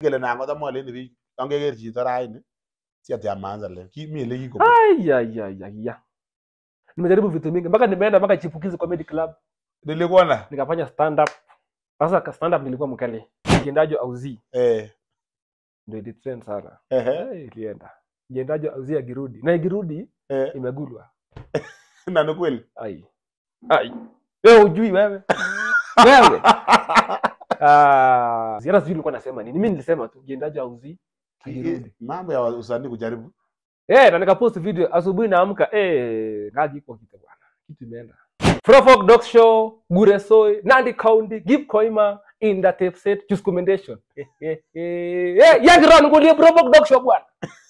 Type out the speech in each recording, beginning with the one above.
kele nan kocham leni biik yon keker chito raini si ati amanza le Ki- mi ile kiko Ayayayaya. Nimejaribu vitu mingi mpaka nimeenda mpaka Chipukizi Comedy Club nilikuona nikafanya stand up. Sasa stand up nilikuwa mkali. Kiendajo auzi eh ndio ile trend sana. Eh, ilienda. Kiendajo auzi akirudi. Na ikirudi eh imegulwa. na ni kweli Ai. Ai. Wewe ujui wewe. wewe. Ah, ziara sijui nilikuwa nasema nini. Mimi nilisema tu kiendajo auzi mambo ya usanii kujaribu Eh, na nikapost video asubuhi naamka eh ngaji kwa kitu bwana. Kitu imeenda. Frofok Dog Show, Guresoi, Nandi County, Gip Koima, in the tape set, just commendation. Eh, eh, young round ngulie Frofok Dog Show bwana.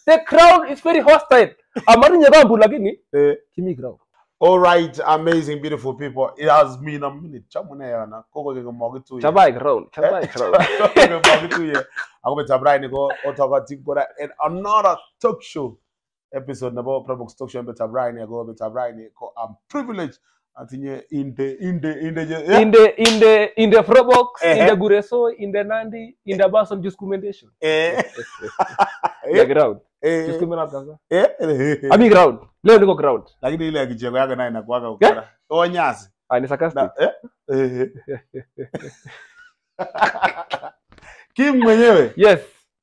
The crowd is very hostile. Amari nyebambu lakini eh kimi crowd. All right amazing beautiful people. It has been a minute. Chamune yana koko ke mo gitu Chabai crowd, chabai crowd. ke mo gitu ye. Ako be tabrai ni ko otoka tikora and another talk show episode nebo Probox talk show. Be tabrai ni ko be tabrai ni ko I'm privileged atinye inde inde inde je yeah. inde inde inde frobox in the inde in Eh. the Guresoi, in the Nandi, inde the Bason choose commendation. eh The crowd. Choose kaza commendation. eh Ami ground Leo niko ground lakini ile ya kicheko yake nayo Yeah. Oh nyasi. Ah, ni sarcastic. Eh eh Kim mwenyewe Yes.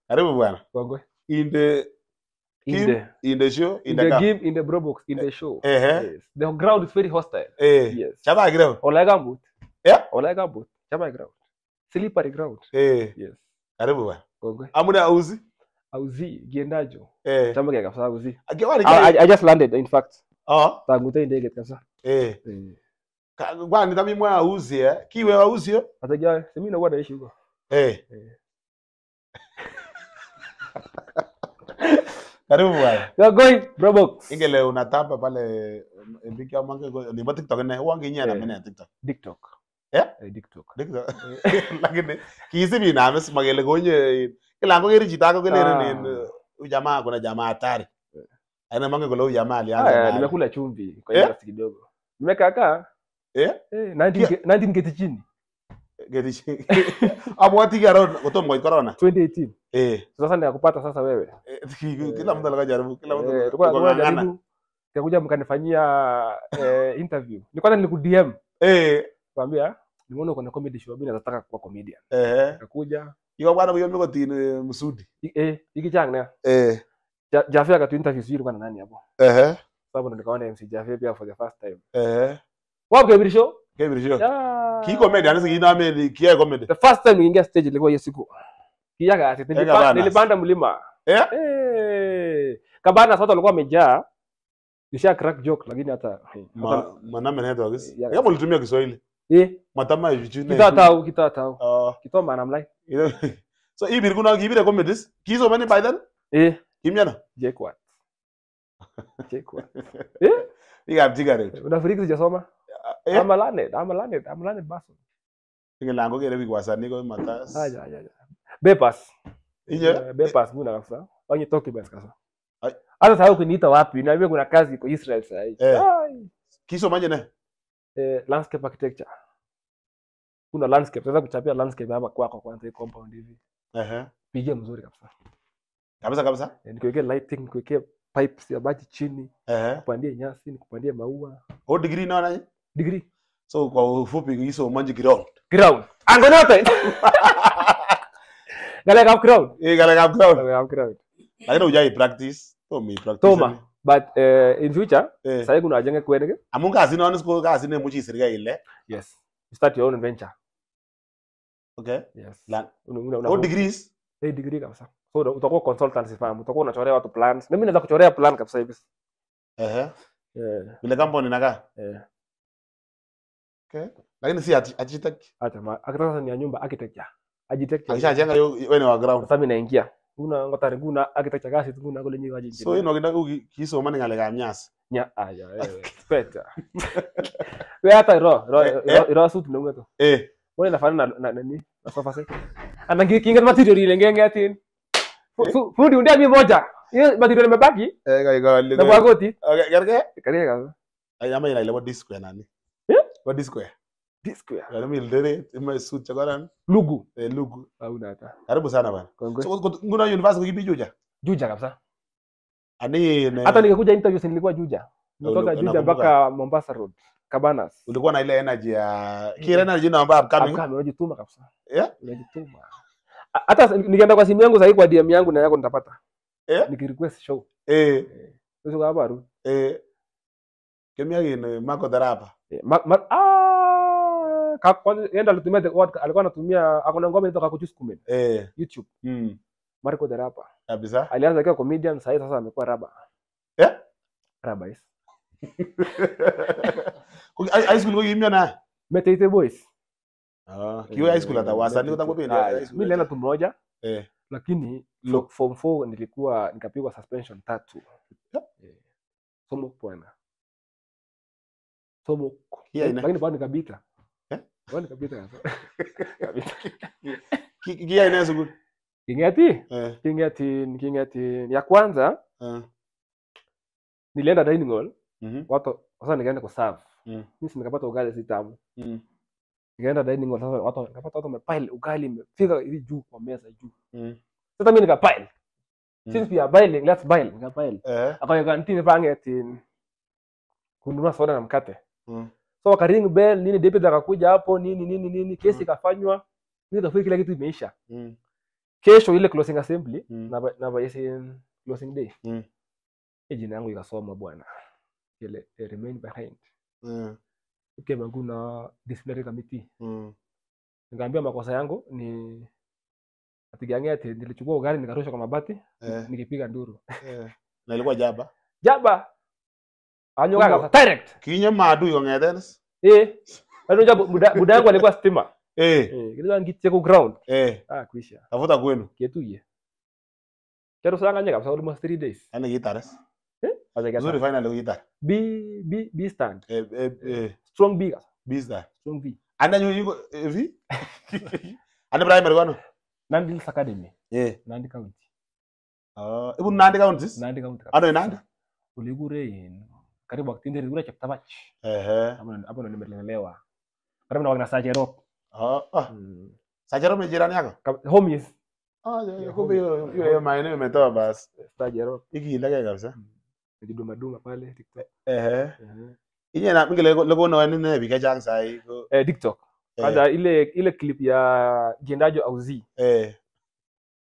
karibu bwana Kongwe. in the In Kim, the in the show in in the the game, in the bro box, in the show. eh eh Yes. The ground is very hostile. eh Yes. chaba kireo Olaga boot. Yeah. Olaga boot. Chama ground. Slippery ground. eh Yes. karibu bwana Kongwe. amuna auzi Auzi, giendajo. eh Chama kaya kabisa auzi. I, I, I just landed in fact. oh Tangute ndege kabisa. eh. Ka- kwani tami mwa auzi eh kiwe auzi yo Ataja, simi na wana ishi huko. eh Eh. Karibu bwana going bro box. ingele unatapa pale mbiki amange ni ba tiktok ne Eh. mene tiktok TikTok. Eh, TikTok. tiktok lakini kisibi na magele gonye kila ngo geri jitako kele Ah. ni ujamaa kuna jamaa hatari aina mange kule ujamaa Ah, alianza na- nimekula chumvi kwa hiyo kidogo. Nimekaa eh eh 19 19 ngeti chini. Geri abwati garo kotom koit corona 2018. eh Sasa nikakupata sasa wewe. Eh, kila mtu alikuwa jaribu kila mtu Eh, alikuwa jaribu kakuja mkanifanyia eh, interview. Ni kwanza niliku DM eh kwambia nimeona uko na comedy show mimi nataka kuwa comedian. eh Kakuja iko bwana huyo mko tin msudi eh ikichang na eh Ja- akatu interview sijui ilikuwa nani hapo. eh Sababu ndo nikaona MC Jaffe pia for the first time. eh Wapi comedy show? Kebiri sho Yeah. ki comedy anaweza kiina me kia comedy The first time niingia stage ilikuwa hiyo siku. Kia kasi nilipanda mlima. eh Eh. Kabana sasa walikuwa wamejaa. Nisha crack joke lakini hata hata- ma maname na hata Yeah. kama ulitumia Kiswahili eh matama hivi kitatau kitatau. ah Kitoma namlai. so ibir kuna kibira comedies Kizo mani by then Eh kimyana Jekwa. Jekwa. Eh? ikap cigarette Unafikiri sijasoma? Eh I'm a landed. I'm a landed. I'm a landed person. ingelango kere bikwasani ko matas Aja, aja, aja. Bepas. inye Eh, Bepas muna kabisa. Wanye documents kasa. Ai. Hata sasa ukiniita wapi? Niambia kuna kazi iko Israel sasa hivi. Eh. Ai. kiso manye ne Eh, landscape architecture. Kuna landscape, sasa kuchapia landscape hapa kwako kwanza hii compound hivi. eh Pigia mzuri kabisa. kabisa kabisa Eh, Nikuwekee lighting, nikuwekee pipes ya maji chini, eh kupandie nyasi, nikupandie maua. o degree na nani Degree. so kwa ufupi kiso manji ground Ground. Angonote. Gale up ground. eh gale up ground Gale up ground. lakini ujai practice to me practice Toma. But uh, in future, eh sasa kuna ajenge kwenye. amun kasi no sko kasi ne muchi sirga ile Yes. You start your own venture. okay Yes. La. Una, una, una, oh, degrees Eh, degree kabisa. So utakuwa consultancy firm, utakuwa unachorea watu plans. Na mimi naweza kuchorea plan kabisa hivi. eh Eh, vile kampuni naka eh. Okay lakini si archi- architect Acha ma, akitaka ni nyumba. Architect. akisha jenga yo wene wa ground Sasa mimi naingia. Una ngotari nguna architecture kasi nguna kule nyiwa waje. so ino kinda kisoma ni ngale nyasi. nya aya wewe. Peta. Wewe hata ro ro Eh, ro- suit ndio ungeto. eh Wewe inafanya na na nani? Na sofa set. Ana kinga material ile ngenge atin. Fu- fu- Fundi undia mimi moja. Hiyo material imebaki eh kai ka na kwa goti. okay garke Kariya kabisa. ay ama ile what ya nani Eh? what square. P Square. Yaani mimi Eldoret, ime suit chakaran. Lugu. eh, Lugu. Hauna hata. Karibu sana bana. Kongwe. So nguna university kipi Juja? Juja kabisa. Ani ne Hata nikikuja si nilikuwa Juja. Nimetoka Juja mpaka Mombasa Road. Cabanas. ulikuwa na ile energy ya kile energy naomba upcoming. Upcoming, unajituma kabisa. Yeah? Unajituma. Hata nikienda kwa simu yangu sasa kwa DM yangu na yako nitapata. Yeah? Nikirequest show. Eh Usiku habaru. eh kemia gine mako darapa. Eh, ah, yenda alitumia alikuwa anatumia akona ngoma inaitwa Kakuchus Eh. YouTube Mm. Marco the Rapper Kabisa. alianza akiwa comedian sasa sasa amekuwa raba Yeah? raba is high school kwa kimya na. Meteite Boys Ah, kiwa high school hata wasanii utango pia high mimi nilienda tu moja Eh. lakini form 4 nilikuwa nikapigwa suspension tatu. Eh, somo bwana somo Yeah, ina- lakini bado nikabita Eh? bado kabisa. Eh. ya kwanza eh, nilienda dining hall. Mhm, watu sasa nikaenda kuserve. Mm. mimi nikapata ugali si tamu. Mm, nikaenda dining hall sasa watu nikapata watu wamepile ugali imefika hivi juu kwa meza juu. Mm. sasa mimi nikapile. Mm. since we are biling let's bile nikapile. Eh, akaweka ntini pange kununua soda na mkate mm, so wakaring bell nini deputy akakuja hapo nini nini nini kesi Mm. ikafanywa mimi kafika kila kitu imeisha. Mm, kesho ile closing assembly Mm. na ba- na yes closing day. Mm, jina yangu ikasoma bwana. Ile remain behind. Mm, mangu na disciplinary committee mm. nikaambia makosa yangu ni atigangia ati nilichukua ugari nikarusha kwa mabati Eh, nikipiga nduru. Eh. na ilikuwa jaba? Jaba Kumbe- kabisa direct. Kinye maadui kong'eten eh. Ndio jabu buda yangu alikuwa stima. Eh, eh kilikuwa ngitie ku ground. Eh, ah kuisha. Tafuta kwenu. Kietuye kero sanga kabisa almost 3 days. Yani gitares Aja uzuri kata finally gitar B B B stand. Eh, eh, eh, strong B kabisa stand. Strong B ana nyo yuko v? Ana primary kwano Nandi Hills Academy. Eh. Nandi County. Ah ibu nandi County Nandi County. Ano Nandi? ulikure in karibu akitinde uligure Cheptabach eh hapo ndo- hapo ndo nimelelewa karibu na wakina Sajero ah ah. Mm. sajaro ni jirani yako? Homies. Ah kumbe hiyo hiyo maeneo imetoa basi. Sajero ikileke kabisa? Nijiduma duma pale TikTok. Eh eh inye na mingi lego na wanine bika chang sai. Ko eh, TikTok. Kwanza ile ile clip ya Jendajo Auzi. Eh.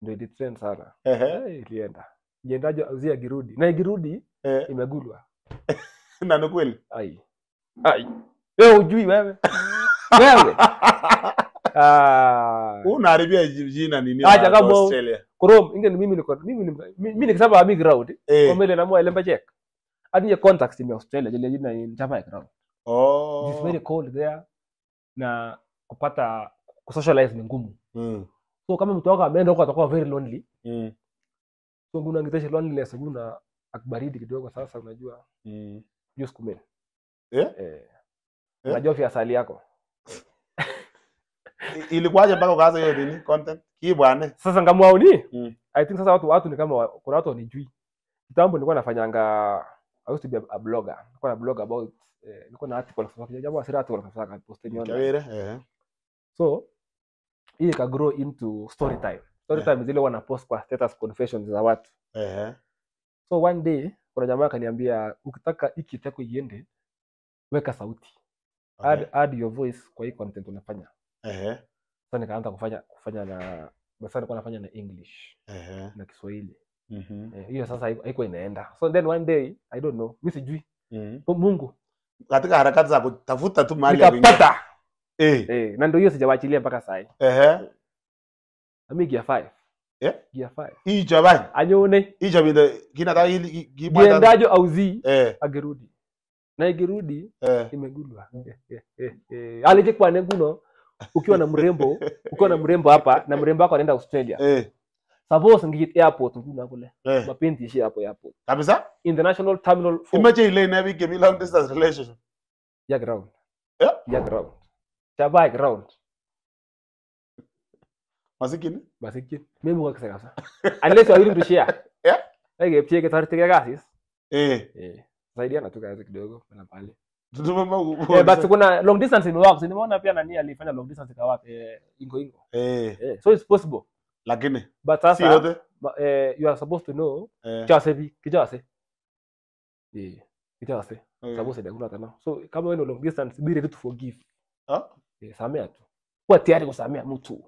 Ndio ilitrend sana. Eh eh ilienda. Jendajo Auzi akirudi na ikirudi eh. imegulwa na ni kweli? Ai. Ai. Wewe ujui wewe. Wewe. Ah. Unaharibia jina nini Acha kama- Australia? Kurom, inge ni mimi niko mimi ni- mimi nikisema big ground eh. Kwa mbele na mwa check. Hadi ya contacts ni Australia jile jina ni chapa ya ground. oh. Oh very cold there. Na kupata kusocialize ni ngumu. mm. So kama mtu wako ameenda huko atakuwa very lonely. mm. So kuna ngitesha loneliness nguna akbaridi kidogo sasa unajua mm just kumen. eh Eh. Eh? Unajua vya asali yako. Ilikuwaje mpaka ukaanza hiyo nini content hii bwana? Sasa ngamwaoni? Mm. I think sasa watu watu ni kama kuna watu wanijui. Kitambo nilikuwa nafanyanga I used to be a, a blogger. Nilikuwa na blog about eh, nilikuwa na article kwa sababu jambo asira article kwa post ni online. eh So hii ika grow into story time. Story Yeah. time zile wana post kwa status confessions za watu. eh So one day kuna jamaa akaniambia ukitaka hii kitu yako iende weka sauti. Add, add your voice kwa hii content unafanya. uh -huh. So nikaanza kufanya kufanya na basi nilikuwa nafanya na English eh na Kiswahili. mhm. Eh, hiyo sasa haiko inaenda. So then one day i don't know mimi sijui. Mhm Po- mungu. Katika harakati za kutafuta tu mahali ya nikapata. Eh. Eh, na ndio hiyo sijawachilia mpaka sahi eh ami gear 5 Eh? auzii 5 hicho bani? Anyone hicho binde kinataka hili kibwana giendajo auzi eh. Agirudi na igirudi eh. imegulwa eh. alije kwa nenguno ukiwa na mrembo ukiwa na mrembo hapa na mrembo wako anaenda australia. Eh. Suppose ngit airport nguna kule. Eh. Mapenzi ishi hapo airport. Kabisa? International terminal 4 imeche ile na wiki long distance relationship. Ya ground. Eh? ya ground. Chaba ground masikini kwa kisa kabisa. Unless you are willing to share. Yeah. Pia eh Eh. Tu kazi kidogo na pale. Eh, but kuna long distance nimeona pia nani alifanya long distance ikawak eh, ingo ingo eh eh, so it's possible lakini but si sasa yote eh, you are supposed to know eh bi kijase. eh Kijase. eh. sababu sasa kuna tena so kama wewe long distance be ready to forgive Ah, eh, samea tu kuwa tayari kusamea mtu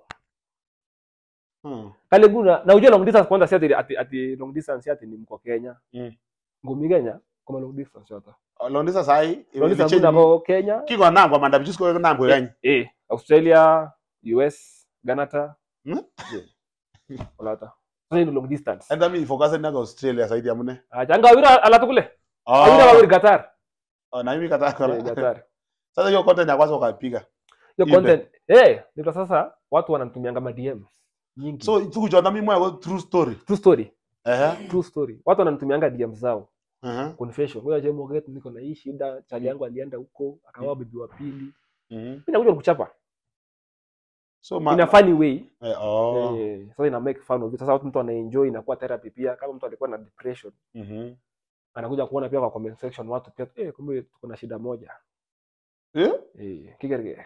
hmm. kale nguna na ujue long distance kwanza si ati, ati, ati long distance si ati ni mko Kenya. Mm. ngumi Kenya kama long distance yote distance hai, long distance kuna Kenya kiko na ngwa manda bichusko na ngwa Kenya. eh eh, Australia US Canada. Mm? yeah. Olata sasa ni long distance. Enda mi focus na australia saidi amune. Ah, changa wira alatukule awira wawiri Qatar. Oh na mimi Qatar kwa. Qatar. Sasa hiyo content ya kwanza ukapiga. Hiyo content eh hey, ndio sasa watu wanatumianga ma DMs nyingi. So na mimi mwa true story. True story. Eh true story. Watu wananitumianga DM zao. Eh confession. Ngoja je moget niko na hii shida chali yangu alienda huko akawa bibi wa pili. Mhm mimi nakuja kukuchapa. So ma in a funny way. Eh, oh. Eh, sasa ina make fun of it sasa watu mtu anaenjoy inakuwa therapy pia. Kama mtu alikuwa na depression. Mhm anakuja kuona pia kwa comment section watu pia eh kumbe tuko na shida moja. Eh? Eh kigerge.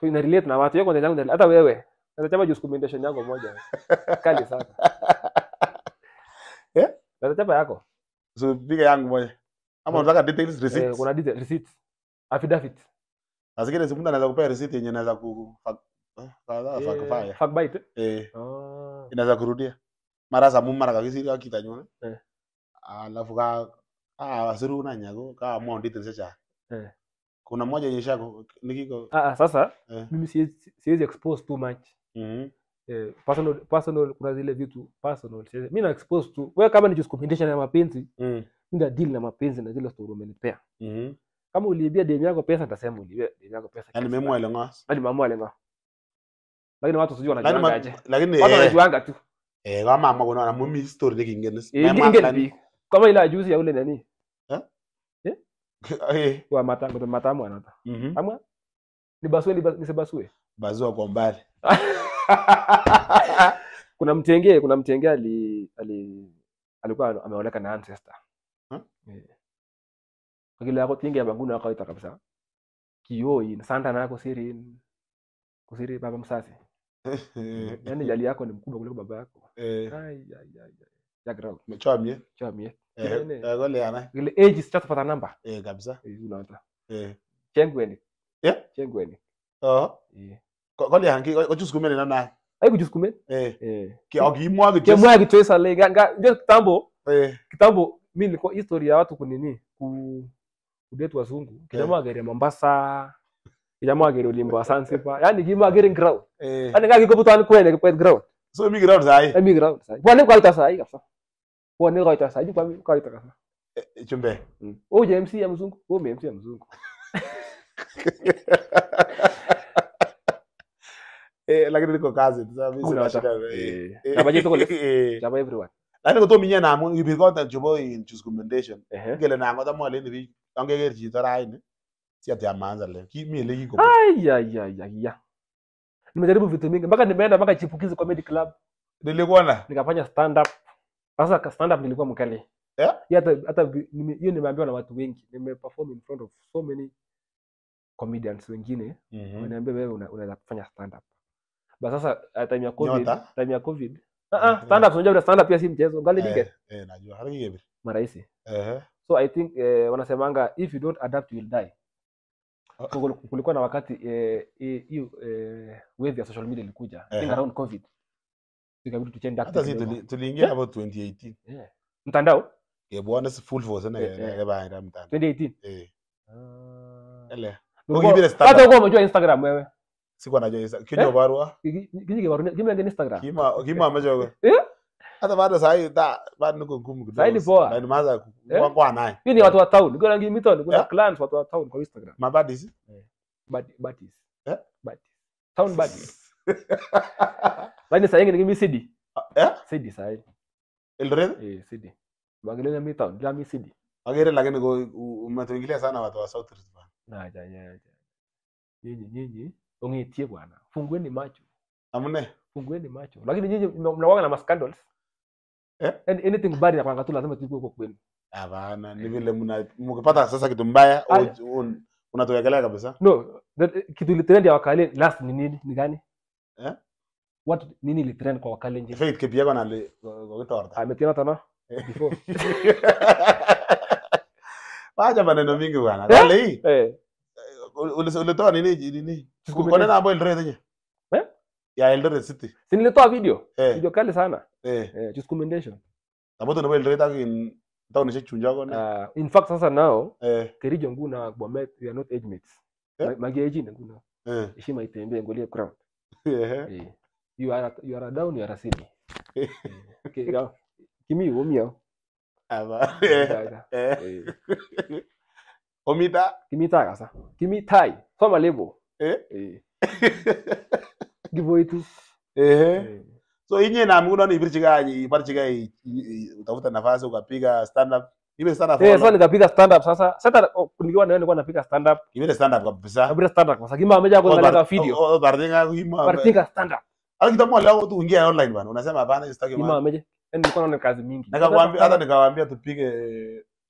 so ina relate na watu. Yako ndio hata wewe natachapa juice combination yangu moja kali sana Eh? natachapa yako so piga yangu moja ama unataka details eh, kuna details receipt affidavit Nasikia simu anaweza kupea receipt yenye naweza ku kadhaa eh, fakfaya. fact bite Eh, Oh. inaweza kurudia. Mara za mumu mara kakisi ka kitanyona. Eh. Alafu ka ah wasiru na nyago ka mo details cha. Eh. Kuna moja yenye shako nikiko. ah ah, sasa Eh. mimi siwezi siwezi expose too much Mhm. eh, personal personal kuna zile vitu personal mimi na expose tu. Wewe kama ni just ya mapenzi mm. na deal na mapenzi na zile story umenipea. Mhm. kama uliibia demu yako pesa nitasema uliibia demu yako pesa Yaani memo mamua lakini watu sijui wanajuanga aje. lakini watu eh. wanajuanga tu. Eh kama mama kuna na story ile ajuzi ya ule nani? Eh. matamu anata. Mhm. ni basue ni bas- ni kwa mbali. kuna mtenge kuna mtenge ali, ali alikuwa ameoleka na ancestor Huh? yeah. kagile yako tingi ya banguna akaita kabisa kioi santa nako siri kusiri baba msasi yani jali yako ni mkubwa kuliko baba yako Eh. ai ai ai ai. ya ground Mechomie. chamie Eh. Eh gole ana. ile age for the number Eh kabisa. Eh, unaona Eh. chengweni Yeah. chengweni Oh. eh Gole hangi ko chuskumene na na. ai kujisukume Eh. eh Ki ogimwa ke mwa kitwesa le nga ndio kitambo Eh. kitambo mi nilikuwa history ya watu kunini ku kudetu wazungu kijamaa agere Mombasa kijamaa agere ulimbo wa Zanzibar yani kima agere ground Eh. yani ngaki kubutani kwene kwa ground So mi ground sai. emi ground sasa bwana kwa ita sasa kabisa bwana kwa ita sasa kwa kwa ita kabisa Eh, Chumbe. mm. oh je MC ya mzungu oh MC ya mzungu Eh lakini niko kazi. Sasa shida. Eh. Na budget kule. Eh. everyone Lakini ko to minye na ibi ko chubo in ehe Ngele na ngo ta mo le ni angeger chito raini. Si ati amanza le. Ki mi le kiko. ai ai ai ai ya nimejaribu vitu mingi mpaka nimeenda mpaka chipukizi comedy club Nilikuona. nikafanya stand up sasa stand up nilikuwa mkali Yeah? Hata hata hiyo nimeambiwa na watu wengi nimeperform in front of so many comedians wengine Mhm. wanaambia wewe una- unaweza kufanya stand up but sasa uh, time ya covid Nyota? time ya covid ah ah stand up unajua stand up pia si mchezo ngali Eh, eh najua. Haraki gebir. maraisi Eh. so i think eh, wanasemanga if you don't adapt you will die So kulikuwa na wakati eh, eh, hiyo eh, wave ya social media ilikuja I think around covid ikabidi tuchange Hata tactics si tuliingia hapo 2018. Yeah. mtandao Kebwana si full force na Eh, eh. ke mtandao. 2018 Eh. Ah. Ele. Hata uko umejua instagram wewe Sikuwa najua Insta- kinyo Eh? barua. kimenge instagram Kima kima amejogo. Eh? Hata bado saa hii ta bado niko ngumu kidogo. Saa hii ni poa. Na nimeanza Eh? kwa kwa naye. hii ni watu wa town kuna rangi mito kuna clans watu wa town kwa instagram Mabadis. Bad- badis Eh? bad town badis lakini saa ni kimi city Eh? city saa hii Eldoret. eh city bangelenya ni town la mi city Agere lakini go u- umetuingilia sana watu wa South Rift bana. na ja ja nyinyi nyinyi ongetie bwana. Fungueni macho. Amne. fungueni macho. Lakini nyinyi mna- mnawaga na mascandals? Eh? and anything bad inakwanga tu lazima tikuwe huko kwenu. Hapana ni vile mna mkipata sasa kitu mbaya Ah. u- kabisa. no that, kitu ilitrend ya wakale last ni nini? Ni gani? Eh? what nini ilitrend kwa wakale nje? Faith kipiego na li kokitorta ametiana tana before. Wacha maneno mingi bwana. Eh? hii eh ulitoa nini nini? Kwa nini ambayo Eldoret yenye Eh? ya Eldoret city. Si nilitoa video? Eh. Video kali sana. Eh. Eh just commendation. Sabato nebo Eldoret ak in taonishek chunjago kone uh, in fact sasa now eh. Kericho nguna bomet we are not age mates. Eh? Ma- magiejine nguna eh. Heshima itembee ngolie ground eh. Eh. You are you are down you are eh okay yeah. kimi umio aba. Eh. Omita kimi tai kasa kimi tai soma lebo eh eh givoitu eh eh so inye na nguno ibirchigei ibarchigei utafuta nafasi ukapiga stand up ibe stand up Eh, sasa nikapiga stand up sasa. Sasa oh, nikiwa wewe nilikuwa napiga stand up. ibe stand up kabisa Ibe stand up. Sasa kima ameja kwa ngalika video. Oh, bardenga kuima Partiga stand up. Hata kitambo leo tu ingia online bana. Unasema hapana sitaki Kima bana. ameja. Yaani nilikuwa naona kazi mingi. Nikakwambia hata nikawaambia tupige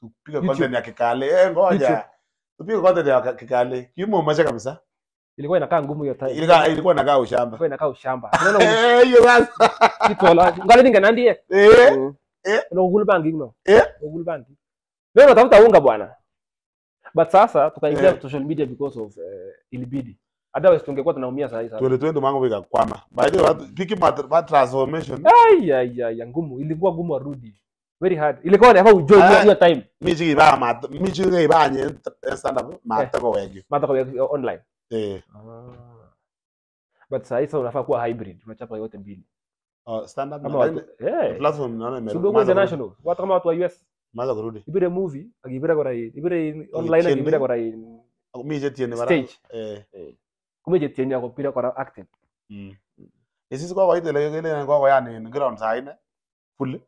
tupige content ya kikale. Eh ngoja. Tupige content ya kikale. Kimo umeacha kabisa. ilikuwa inakaa ngumu hiyo time. Ilikuwa ilikuwa inakaa ushamba. Ilikuwa inakaa ushamba. Unaona Eh hiyo sasa. kitola. Ngale ninga nandi Eh Eh. Ndio ugulu bangi no. Eh. Ugulu bangi. Leo natafuta unga bwana. But sasa tukaingia yeah. social media because of uh, ilibidi. Otherwise tungekuwa tunaumia saa hii sasa. 2020 mango vika kwama. By the way piki ma mat transformation. Ai ai ai ngumu. Ilikuwa ngumu arudi. Very hard. Ilikuwa ni hapo ujo Ah. hiyo time. Michi ma miji michi kiba nye stand up mat ko wegi. Mata kwa online. Eh. But saa hii sasa unafaa kuwa hybrid, unachapa yote mbili. Oh, stand up Kama na watu eh platform naona ime. Sudoku international. Watu kama watu wa US, Maza kurudi. ibire movie, agibira kwa rai, ibire in- online agibira kwa rai Mije tiene bara. Eh. Kumeje tiene yako pira kwa acting. Mm. Isisi kwa kwa ile ile kwa kwa yani ground saine. Full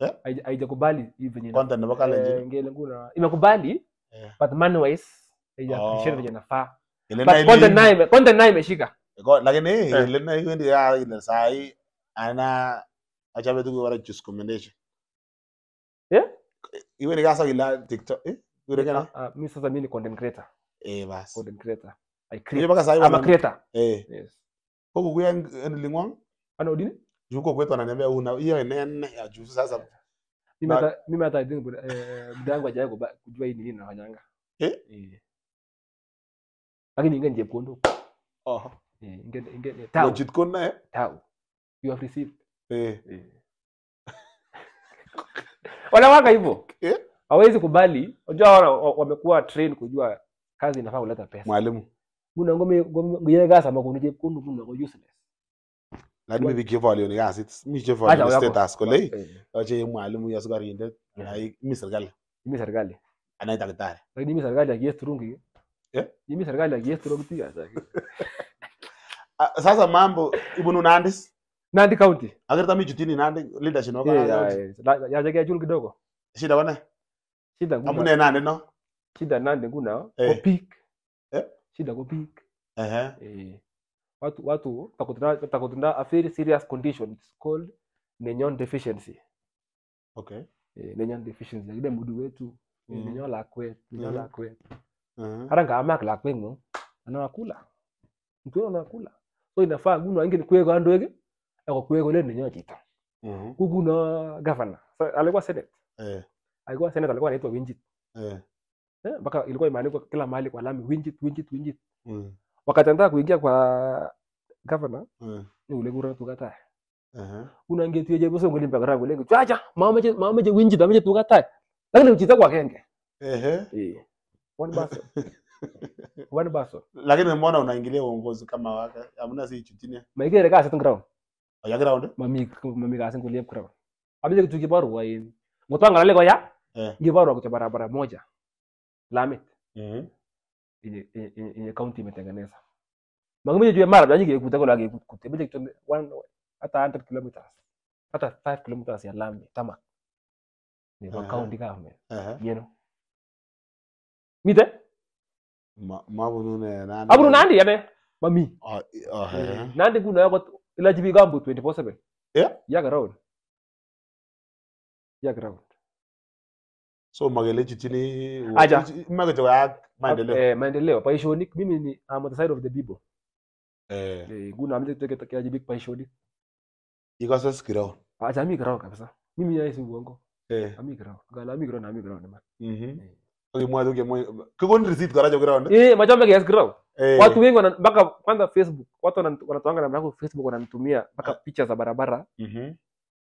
Eh? Haija- Haijakubali hivi venye. content na bakala Eh, ngele. Imekubali yeah. but man wise haija Oh. nafaa. But na content ile. naye ime- content naye imeshika. Lakini Eh. ile ana achabe tu choose commendation. yeah Iwe ni kasa ila TikTok. Eh? ure kana. Ah, mimi sasa mimi ni content creator. Eh bas. Content creator. I create. baka sai I'm a creator. Eh. Yes. Huko kuya ndilingwang. Ana udini? Juko kwetu ananiambia una hiyo nene ya juu sasa. mimi hata mimi hata buda- eh, buda hajawahi kujua hii ni nini nafanyanga Eh? Eh. lakini ingeje kuondo. Oh. Eh, inge inge Tau. Logit kona eh. tau you have received Eh. Eh. Wala waka hivyo Eh? hawezi kubali unajua wana- wamekuwa train kujua kazi inafaa kuleta pesa Mwalimu. muna ngome ngome gasa makuni jekundu kuna useless Lakini mimi biki volio ni gasit. Mi che Acha volio yako. status kole. Eh, Ache mwalimu ya sukarindet. Eh. Mi serikali. mi serikali Anaita daktari. lakini mi serikali akies turungi Eh? mi serikali ya turungi pia Ah, Sasa mambo ibunu Nandis. Nandi County akirta mi jutini Nandi leadership no Eh, kana. ya- ya- jul kidogo Shida wana. shida nguna Amune Nandi no. shida nande nguna Eh. ko peak Eh. shida ko peak eh eh watu watu takutana a very serious condition it's called nenyon deficiency Okay. eh, nenyon deficiency ile mudu wetu mm. Mhm. nenyon lakwe nenyon Mhm. lakwe mm. hata ngama lakwe ngo anakula mtu anakula so inafaa guno angeni kwego andwege ako kwe kwa nenyon chito Mhm. kuguna governor so, alikuwa senate Eh. alikuwa senate alikuwa anaitwa Winjit Eh. eh, mpaka ilikuwa imeandikwa kila mahali kwa lami Winjit Winjit Winjit Mhm. Wakati anataka kuingia kwa governor mm. ni ule kura tukatae Ehe. unange tuye bose ngoli mpaka ngole chacha mama je mama je winji dameje tukatae lakini uchita kwa kenge Ehe. eh one baso one baso Lakini mbona unaingilia uongozi kama waka? Hamna si chutine maigere ka setting ground Ya ground. mami mami ka kwa ground abije kitu kibaru wa yin ngotanga lale kwa ya Eh. kibaru kwa barabara moja lamit Mhm. uh yenye- yenye kaunti imetengeneza. Magumije juu ya mara banyige kuta kwa lagi kuta bije kitu hata 100 kilometers hata 5 kilometers ya lami tama. Ni kwa county government you know? Mite? Ma ne Nandi. aburu nandi yane mami. Oh, oh, nandi kuna yako ila jibi gambo 24/7 Yeah. yak around yak around so makele chutchini aja. imoe kityo koyaak maendeleo. Eh, maendeleo. Boishonik mimi ni I'm on the side of the people. Eh, Eh, nguno ameche teke- keyochi biik iko ikose skiraon acha mi kirao kabisa. Mimi yae si uongo Eh, ami kirao. Ngala ami kirao na ami kirao man mhm. Eh. mwa tu mwa kikoni receipt kora cho kirao eh machome kiasi kirao. Eh, watu wengi wana mpaka kwanza facebook watu wanatoanga namba yako facebook wananitumia mpaka picha za barabara mhm.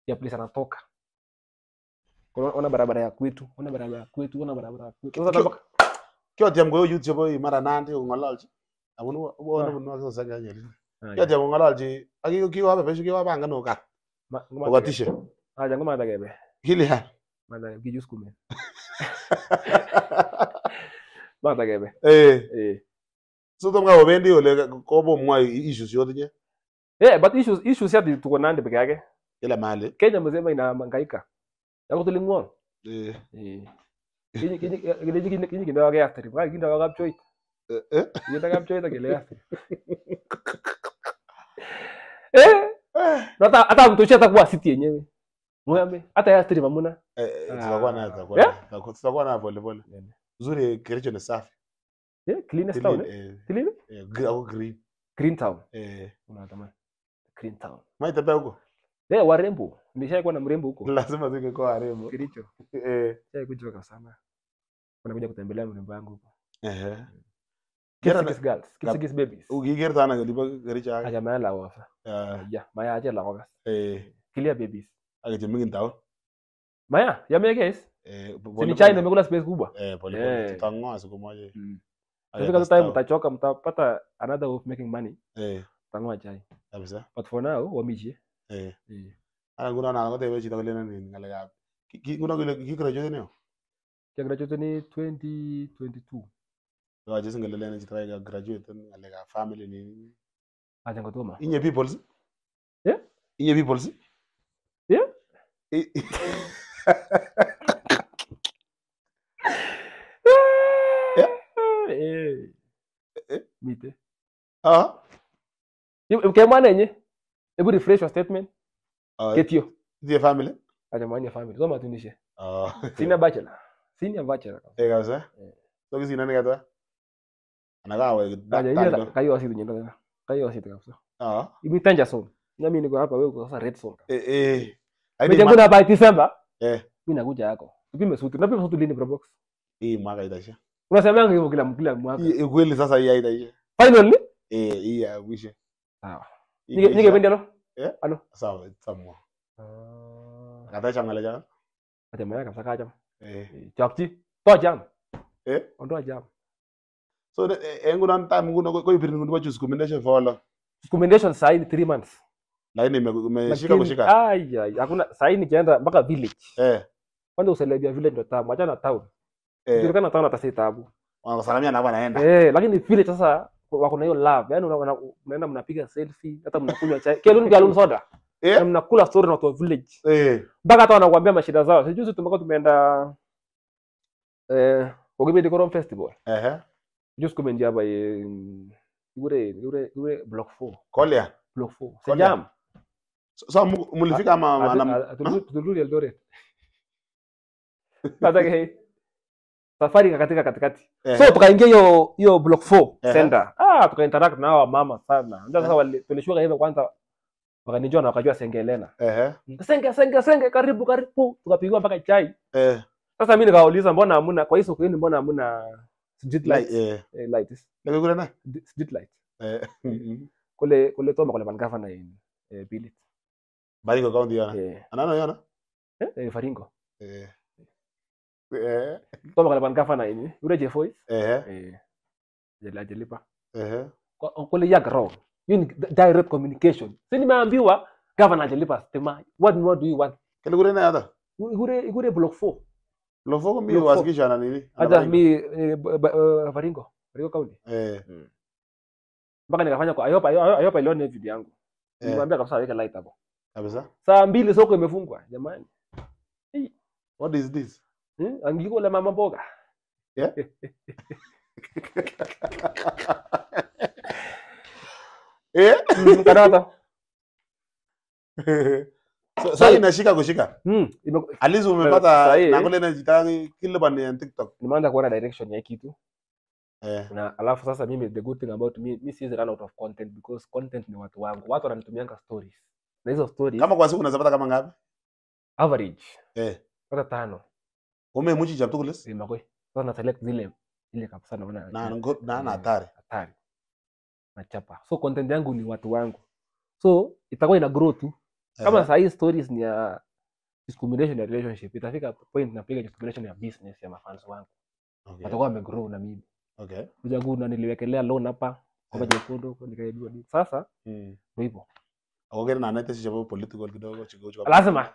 ya place anatoka ona barabara ya kwetu. Ona barabara ya kwetu ona barabara ya kwetu. Sasa kiotyem koyo youth chebo mara nandi kong'ololchi amun Ah. bwone akosanga nyelil Aya, kiotyem kong'ololchi ak kikoba besho ma- ngoma- okatishe acha ngoma atakebe kilian Mata- kijus kume matakebe Eh, eh. So tom kakobendi ole kobomwoi issues yotinye eh but issues issues ya tuko nandi peke yake. Kila mahali. Kenya mzima inahangaika yako tulingwong Eh, eh. Kini kini kini kinyi kinyi kindo yake after kwa kindo yake kapchoi eh, eh. eh. Eh, hata hata mtu chata kwa city yenyewe mwambe hata ya stream hamuna eh, tutakuwa nayo tutakuwa Yeah? nayo. Tutakuwa- tutakuwa nayo pole pole uzuri kericho ni safi. Eh cleanest town Clean, eh? eh, eh, green. Green town. Eh, unatamani. Green town. Maitembea huko? Eh warembo nishaikuwa na mrembo huko. Lazima zingekuwa warembo kilicho Eh, Sasa kuchoka sana. Unakuja kutembelea mrembo wangu huko. Ehe. Kera girls, babies. Aja maya la wafa. Ya. Maya aja la wafa. Eh, clear babies. Tao. maya ya guys. Eh, ni pole. China imekula space kubwa. Eh, pole pole. Eh. Tutang'oa siku moja. Mm. Ake Kufika tu time mtachoka mtapata another way of making money. Eh, tang'oa chai. Kabisa. But for now wamishie. Eh. Eh. Nguno nan kotebe chito kole nini ng'alekab nguno kile kigraduaten yo? Kiagraduateni 2022. Yoche sing kelelen chito kai kagraduaten ng'alekab family nini? Acha kotomo. Inye peoples? Yeah. Inye peoples? Yeah. Mite. Ah. Kemwa nenye? Ebu refresh your statement. Ah, ketio. Itinye family? Acha mwanya family. Soma tunishe Ah, senior bachelor. Senior bachelor. Eh, kabisa Eh. so kisina nani kata? kawe wewe. hiyo kayo asitu nyenda tena kayo asitu kabisa. Ah ibi tanja zone na mimi niko hapa wewe uko sasa red zone eh eh. Mimi kuna by December. Eh. Mimi nakuja yako. Tupime suti. Napima suti lini bro box? Hii mwaka itaisha. Unasema hivyo kila kila mwaka. Kweli sasa hii haitaisha. Finally? Eh hii ya mwisho sawa. Hii nige nige ikiisha- pendelo sawa samwa ah eh chakchi to jam eh ondoa jam so eh, eh, ngunon time nguno ko- koipirin nguno choose commendation for all recommendation sahi ni 3 months. Lakini ime- imeshika Lakini- kushika ai ai hakuna sahi nikienda mpaka village. Eh kwanza uselebia village ndo tabu acha na town eh Ukirukana town hata si na hapa naenda eh lakini village sasa wako na hiyo love yani una- una- unaenda mnapiga selfie hata mnakunywa chai keluni galuni soda yeah. na mnakula story na watu wa village eh mpaka hata wanakuambia mashida zao Sijui tumekuwa tumeenda eh Ogibedi Decorum Festival eh juzi kumenjia hapa ye yule yule yule block 4 kolia block 4 Kolia. sejam so so mulifika ama tulirudi Eldoret Sasa safari katika katikati. Eh. So tukaingia hiyo hiyo block 4 Ehe. center ah tukainteract na wa mama sana. Ndio sasa wali- tulishuka hivyo kwanza wakanijua na wakajua sengelena -huh. senge senge senge karibu karibu. Tukapigwa mpaka chai. Eh. Sasa mimi nikawauliza mbona hamuna kwa hiyo soko yenu mbona hamuna street light eh. Eh, lights. Ndio kuna na street light eh. Kule kule toma kule ban governor in eh, Bilit Baringo county yana Yeah. anano yana eh, eh Faringo. Eh eh kule ini governor in yule Jeff eh eh. Jela jelipa. Eh Kwa- kule yag wrong hiyo ni direct communication. Si nimeambiwa gavana ajelipa sema what more do you want? Kile kule na igure igure block 4 lofoko mi Block four. wasikisha na nini? Hata Baringo. mi eh, eh, Faringo Faringo county. Eh. Mpaka nikafanya kwa ayopa ayopa iliona video yangu. Eh. Nimwambia kabisa aweke light hapo. Kabisa. Saa mbili soko imefungwa jamani. What is this hmm? angiko la mama mboga eh Mm, karata So, sasa inashika kushika. mm, na umepata na kule kile kilipani ya TikTok. nimeanza kuona direction ya kitu Eh. na alafu sasa mimi the good thing about me mi siwezi run out of content because content ni watu wangu watu wananitumianga stories na hizo stories Kama kwa siku unazapata kama ngapi? average Eh. Pata tano Umemuchi cha tukulis? makoi. sasa na select zile ile kabisa naona Na eh, ngo- na na eh, hatari. hatari nachapa so content yangu ni watu wangu so itakuwa ina grow tu kama yeah. Sasa hii stories ni ya discrimination ya relationship itafika point napiga discrimination ya business ya mafans wangu Okay. watakuwa wamegrow na mimi Okay. ujangu na niliwekelea loan hapa kwa Eh. jekundu nikaibiwa sasa Mm. ndio hivyo Ogere na sisi political kidogo chiko chiko. lazima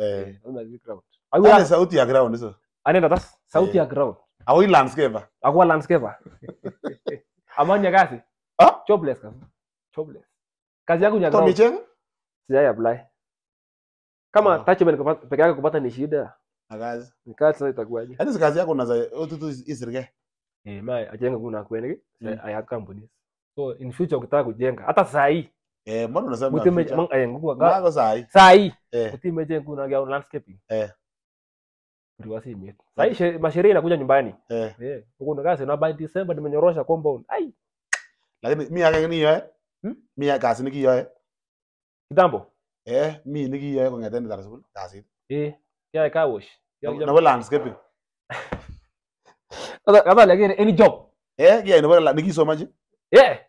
eh. Eh, sauti ya ground hizo. anaenda tas sauti Eh. ya ground Au hii landscape. akuwa landscaper amanya kazi Ah? jobless kazi jobless kazi yangu ya ground michenga? sijai apply kama oh. attachment kupa- peke yake kupata ni shida Akazi. ni kazi sasa itakuwaje hadi kazi yako unaza otutu isirike. eh mai ajenga kuna kwenye Mm. had companies so in future ukitaka kujenga hata saa hii Eh, mbona unasema mutime future? mang ayengu kwa Ngako sahi. saa hii Eh. mutime jenga kuna gao landscaping Eh. Tuliwasi imet. Saa hii she- masheria inakuja nyumbani Eh. eh huko ndo kazi na by December nimenyorosha compound ai Lakini mi yake ni yoe. Hmm? Mi ya kasi ni kiyoe. kitambo Eh, mi ni kiyoe kongeten dar sukul. Kasi. eh ya car wash Na wala landscaping. Sasa kama lakini any job Eh, kiyoe ni la nikisomaji. eh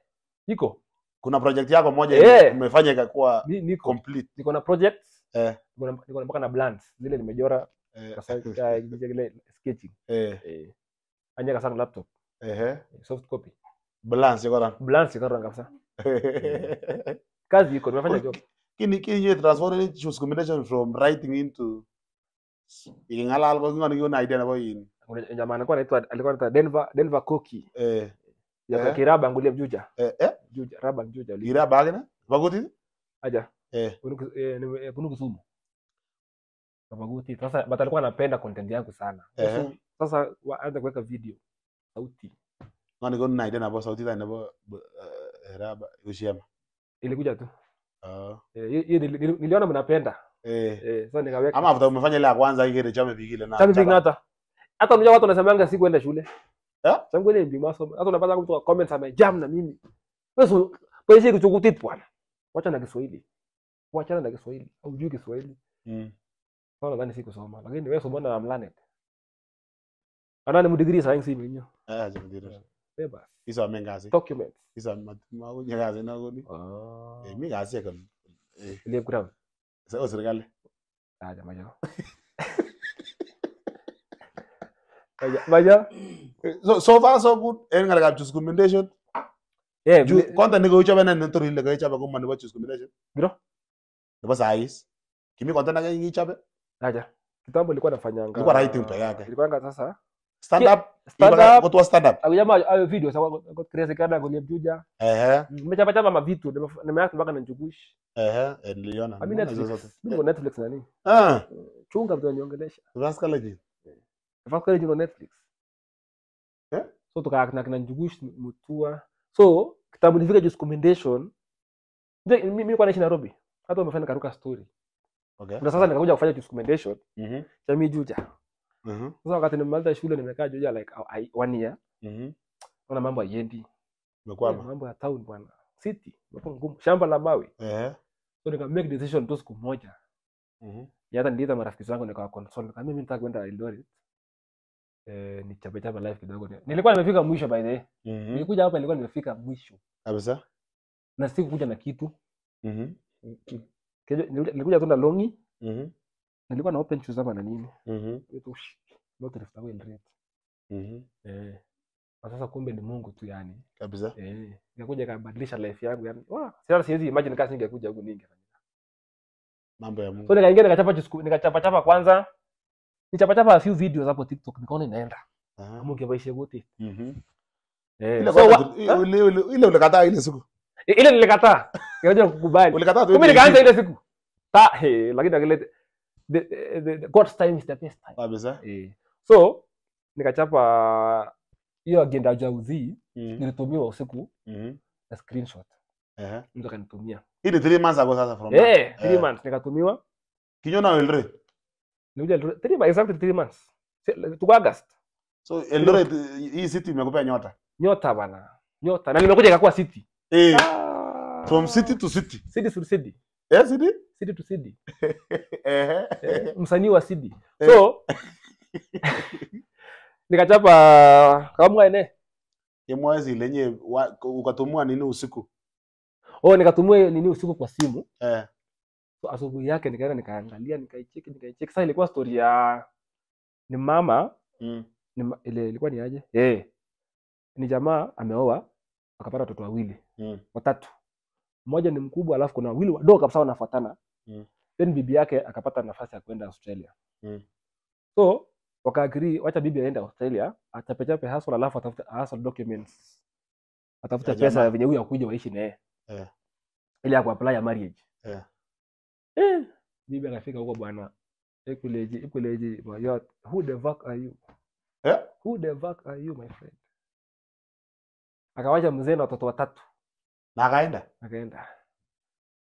iko Kuna project yako moja yeah. umefanya ikakuwa niko complete. niko na projects Eh. niko na niko mpaka na plans zile nimejora Eh. kasa ya ile sketching Eh. eh anya kasa laptop Eh. eh, soft copy Balance yako blunt plans iko kabisa kazi iko nimefanya job Kini kini you transform it choose combination from writing into ikingalal ko ngoni na idea nabo in. Kuna jamaa anakuwa anaitwa alikuwa anaitwa Denver Denver Cookie Eh. ya Eh. kiraba ngulia mjuja Eh. Eh. Mjuja raba juja li Gira bagina? bagoti aja Eh. kunu kusumu eh, eh, Kabaguti sasa but alikuwa anapenda content yangu sana eh. Sasa- waanza kuweka video sauti ngani ko na idea nebo sauti na bo eh, raba ushema. ilikuja tu Ah. Eh, hiyo- hiyo nili- nili- niliona mnapenda Eh. eh, sasa nikaweka Ama after umefanya ile ya kwanza na. Chama hata hata unajua watu wanasemanga si kwenda shule Eh? changu ile mbima hata unapata mtu wa comments amejam na mimi wewe wewe si kuchukutit bwana wacha na Kiswahili wacha na Kiswahili au juu Kiswahili Mm. Sasa nadhani si kusoma lakini wewe soma na Planet. ana ni degree science mwenyewe Eh, jamdira. beba Hizo amengazi. Document. Hizo matuma ko nyagazi na goni. ah Eh, mi gazi kan. Eh, ile kuram. Sasa serikali. ah jamaa jamaa Maja. So so far so good. En ngalek choose combination. Eh, content ni ko chobe ile ko chobe ko nebo choose combination. Biro? Nebo sais. Kimi content ake ngi Acha. Kitambo nilikuwa nafanyanga. Ilikuwa writing peke yake. Ilikuwa sasa. Stand up. stand up. Kwa stand up. Au jamaa ayo video sasa kwa crazy kana kwa Juja. Ehe. Nimechapa chapa ma vitu, nimeacha mpaka na njugush. eh eh niliona. Mimi Netflix. Mimi Netflix nani? Ah, Chunga mtu aniongelesha. Vascology. Tafakari jino Netflix. Eh? So tuka na kina njugush mutua. So kitabu nifika juice commendation. Mimi mimi kwa naishi Nairobi. Hata umefanya karuka story. Okay. Na sasa nikakuja kufanya juice commendation Mhm. cha Mijuja. Mhm. Sasa wakati nimemaliza shule nimekaa Juja like I- one year. Mhm. Naona mambo haiendi. Mekwama. mambo ya town bwana city mambo ngumu shamba la mawe Eh. so nika make decision tu siku moja Mhm. Ni hata niliita marafiki zangu nikawa console kama mimi nitaka kwenda Eldoret eh ni chape chape life kidogo ni- nilikuwa nimefika mwisho by the way Mhm. nilikuja hapa nilikuwa nimefika mwisho Kabisa. na sikukuja na kitu Mhm. Nilikuja tu na longi Mhm. nilikuwa na open shoes hapa na nini Mhm. Mhm. eh sasa kumbe ni Mungu tu yani Kabisa. eh nikakuja kabadilisha life yangu yani wa sasa siwezi imagine kama singekuja huku ningefanya. Mambo ya Mungu. so nikaingia nikachapa nikachapa chapa kwanza nichapa chapa a few videos hapo TikTok nikaona inaenda kama ungevaisha goti. Mhm. eh Ile ulikataa ile siku. Ile nilikataa Ngoja kukubali Ulikataa tu. Mimi nikaanza ile siku ta hey, lakini the, the, the, God's time is the best time Kabisa. eh so nikachapa hiyo agenda ya uzi Mhm. nilitumiwa usiku Mhm. na screenshot Ehe. mtu akanitumia Hii ni 3 months ago sasa from. eh three Eh. months nikatumiwa Kinyona. Eldoret- three exactly three months tuko August So Eldoret hii city imekupea nyota. nyota bana nyota na nimekuja ikakuwa city Eh. Ah. From city to city. city to city Eh, city? city to city Ehe. eh, msanii wa city Eh. so nikachapa kamwa ene Imwezi lenye ukatumua nini usiku? oh nikatumua nini usiku kwa simu Eh. So asubuhi yake nikaenda nikaangalia nikaicheki nikaicheki sasa ilikuwa story ya ni mama Mm. ni ile ilikuwa ni aje eh ni jamaa ameoa akapata watoto wawili Mm. watatu mmoja ni mkubwa alafu kuna wawili wadogo kabisa wanafuatana Mm. then bibi yake akapata nafasi ya kwenda australia Mm. so wakaagrii wacha bibi aende australia achapechape hustle alafu atafute hustle documents atafute pesa venye huyu akuja waishi naye Eh. ili akuapply ya marriage Eh. Eh, bibi akafika huko bwana ikuleji ikuleji, who the fuck are you? Eh? who the fuck are you my friend? Akawacha mzee na watoto watatu. Na akaenda. akaenda.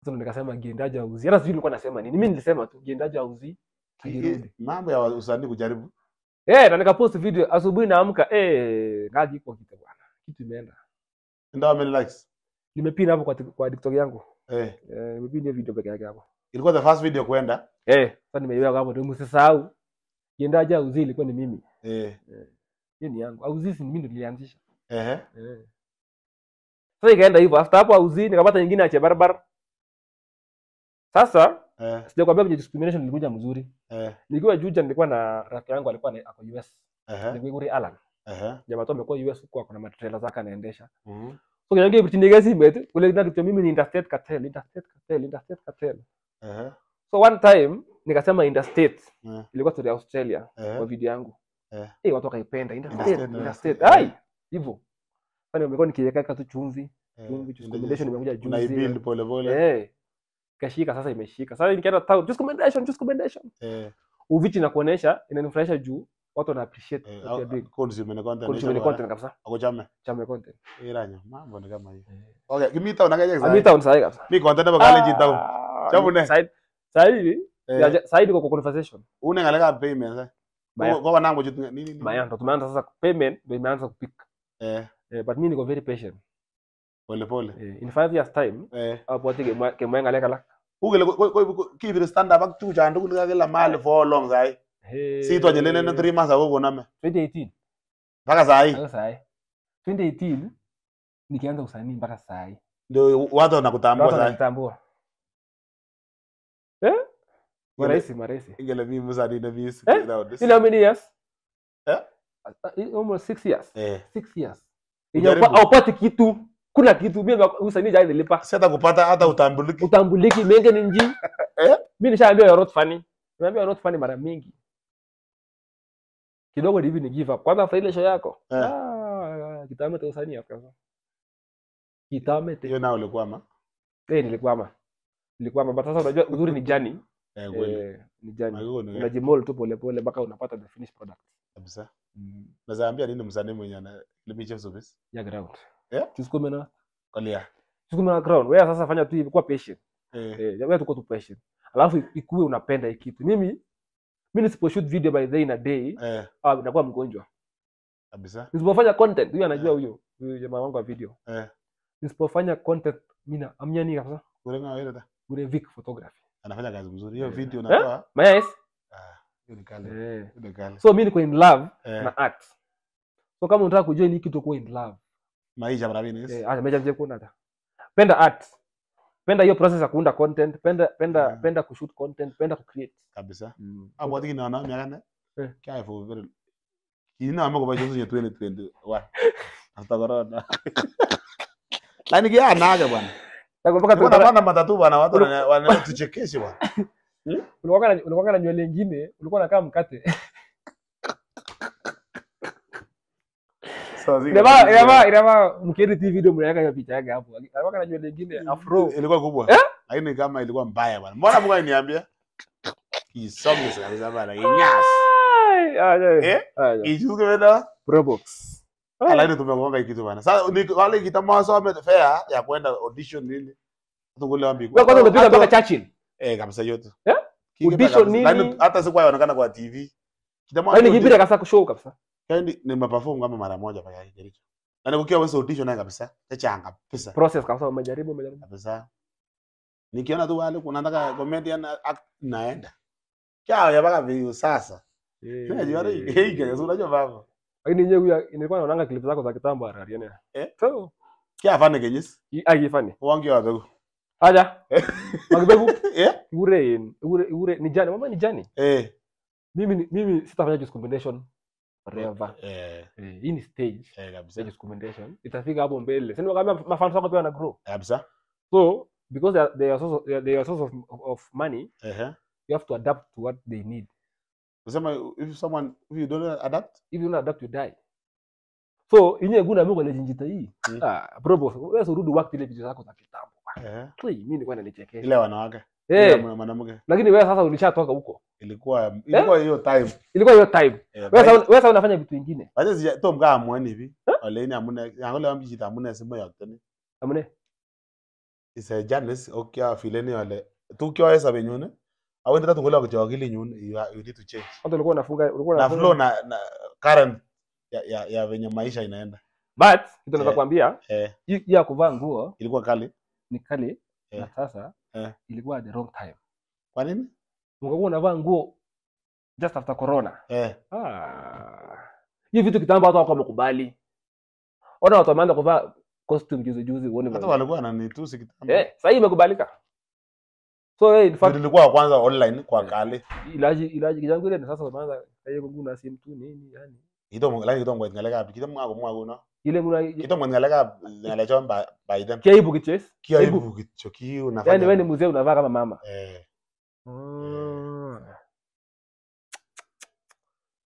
Sasa nikasema giendaje auzi? Hata sijui nilikuwa nasema nini. Mimi nilisema tu giendaje auzi? Akirudi Mambo ya usanii kujaribu. eh na nikapost video asubuhi naamka eh ngaji iko kitu bwana kitu imeenda. Ndio ame likes? nimepina hapo kwa, kwa TikTok yangu. Eh. eh nimepina video peke yake hapo Ilikuwa the first video kwenda. eh sasa nimeiweka hapo tu, msisahau. Aja auzi ilikuwa ni mimi. Eh. hiyo ni yangu. Auzi si mimi ndo nilianzisha. Ehe. eh. Sasa ikaenda hivyo after hapo auzi nikapata nyingine ya barbar sasa Eh. sijakwambia kwenye discrimination nilikuja mzuri. Eh. nikiwa Juja nilikuwa na rafiki yangu alikuwa na- ako US eh, nilikuwa kuri Alan eh, jamaa tu amekuwa US huko kuna na matrela zake anaendesha. Mhm. so kinaongea bitindegezi met kule ndio mimi ni interstate cartel interstate cartel interstate cartel Ehe. so one time nikasema interstate -huh. ilikuwa story ya Australia -huh. kwa video yangu Eh. hey, watu wakaipenda interstate Interstate, interstate eh. ai hivyo kwani nimekuwa nikiweka tu chumvi chumvi chumvi recommendation imekuja juu na build pole pole. eh kashika sasa imeshika sasa nikienda town just recommendation. Eh. uvichi na kuonesha inanifurahisha juu watu wana appreciate Eh. what big na content. consumer content kabisa Akuchame. chame content iranya Mambo ni kama hiyo. Okay, give me kimita unakaje sasa? amita unisaidia kabisa Mi content ba kale jitau. Chabu ne? Eh. ya- side kwa conversation Une ngaleka payment eh. Kwa kwa jitu nini? nini? maya tumeanza sasa payment ndo imeanza kupik Eh. eh, but mimi niko very patient Pole pole. eh, in 5 years time Eh. hapo ati kemwenga leka la Ugele ko ko stand up ak chucha ndugu kila mali for long sai. Si to jelene na 3 months ago kuname. 2018 Mpaka sai. mpaka saa hii 2018 nikianza usanii mpaka saa hii Ndio watu wanakutambua. Marahisi marahisi Ingele na. Eh? now this. in how many years Eh? Almost 6 years Eh. six years haupati kitu kuna kitu mimi usanii jai nilipa Sasa kupata hata utambuliki. utambuliki menge ni nji Eh? mimi nishaambiwa you're not funny nimeambiwa you're not funny mara mingi kidogo hivi ni give up kwanza faile show yako Eh. ah kitame usanii akaza kitame Hiyo nao ulikwama eh nilikwama nilikwama but sasa unajua uzuri ni jani Eh eh ni jani Magogo tu pole pole mpaka unapata the finished product kabisa. mm. Naweza nini msanii mwenye ana Limit me chef service. ya ground Yeah. tusukume na Kolia. tusukume na ground wewe sasa fanya tu hivi kwa patient Eh. Eh, wewe tuko tu patient. Alafu ikuwe unapenda hii kitu. Mimi mimi nisipo shoot video by the day in a day, Eh. ah nakuwa mgonjwa. Kabisa. Nisipofanya content, huyu anajua Eh. huyo, huyo jamaa wangu wa video. Eh. Nisipofanya content, mimi na amnyani kabisa. Kurenga wewe dada. Ule Vic photography. Anafanya kazi mzuri. Hiyo Eh. video unatoa. yes Ah, hiyo ni kale. Eh. Hiyo ni kale. So mimi niko in love yeah. na art. So kama unataka kujua hii kitu kuwa in love. Maisha mara mimi. Eh, acha meja kuna hata. Penda art. Penda hiyo process ya kuunda content, penda penda Mm. penda kushoot content, penda kucreate. Kabisa. Mm. bodi na na miaka na Eh. Kia for very. Kina ama kwa jozo ya 2021. After corona. Lakini kia anaga bwana. Nakumbuka Kuna tulikuwa bana matatu bana watu wana- wanatuchekesha bwana. ulikuwa na ulikuwa na nywele nyingine, ulikuwa unakaa mkate. Inafaa inafaa inafaa mkiedit TV video mnaweka hiyo picha yake hapo. Alikuwa na nywele nyingine afro. Ilikuwa kubwa. Eh? Lakini kama ilikuwa mbaya bwana. Mbona Mungu aliniambia? Kisonge sana bwana. Inyas. Eh? Kichuke bana. Probox. Lakini tumegonga kitu bana sasa ni wale fair ya kwenda audition nini? Wambi Wewe kwanza mpaka Churchill. eh kabisa yote Eh? Audition nini? Lakini hata yaonekana kwa TV Yaani kushow kabisa. Yaani ni maperform kama mara moja paka wewe audition naye kabisa. Process kabisa umejaribu umejaribu. kabisa. Nikiona tu wale kuna nataka comedian naenda. Kia ya baka view sasa. Unajua hii unajua baba Lakini yeye huyu nilikuwa naonanga clip zako za kitambo Ariane. Eh? So, kia fane kenyis agifani. wangi wa bego Aja. magbegu eh Ure ure ure ni jani. Mama ni jani. eh Mimi mimi sitafanya juice combination forever. eh Eh, hii ni stage. eh kabisa juice combination. Itafika hapo mbele. Sasa nikamwambia mafans wako pia wana grow. kabisa So, because they are, they are source of, they are source of, of, of money, eh you have to adapt to what they need. Unasema if someone if you don't adapt If you don't adapt, you die. So, inye guna mungu alijinjita hii. Mm. Ah, bro, wewe urudi wakati ile vitu zako za kitambo. eh Tui, mimi nilikuwa nanichekesha. ile wanawake Eh, mwanamke lakini wewe sasa ulishatoka huko. ilikuwa ilikuwa hiyo time Ilikuwa hiyo time. eh Wewe sasa wewe sasa unafanya vitu vingine. baada sija to kama mwani hivi ole ni amune angole ambi jita amune simu yaktani Amne. Amune. Isa journalist okia fileni ole tukyo esa benyune awende tatu ngola kucho akili nyun you, you need to change hata ulikuwa unafunga ulikuwa na flow na, na current ya, ya, ya venye maisha inaenda But kitu naweza Eh. kuambia, eh ya kuvaa nguo ilikuwa kali ni kali Eh. na sasa Eh. ilikuwa at the wrong time. kwa nini Ungekuwa unavaa nguo just after corona. eh Ah. hiyo vitu kitambo watu wako wamekubali. Ona watu wameanza kuvaa costume juzi juzi uone. hata walikuwa wananitusi kitambo Eh, sasa imekubalika. So hey, in fact nilikuwa kwanza online kwa Eh. kale ilaji ilaji kijangu ile sasa wameanza kaje kunguna simu tu nini yani. kito lakini kito ngwet ngaleka kito mwa mwa kuno Ile nguna kito ngwet ngaleka ngalecho by by them kiaibu kiches. kia Aibu. ibu kicho ki Yaani unafanya wewe ni mzee unavaa kama mama. eh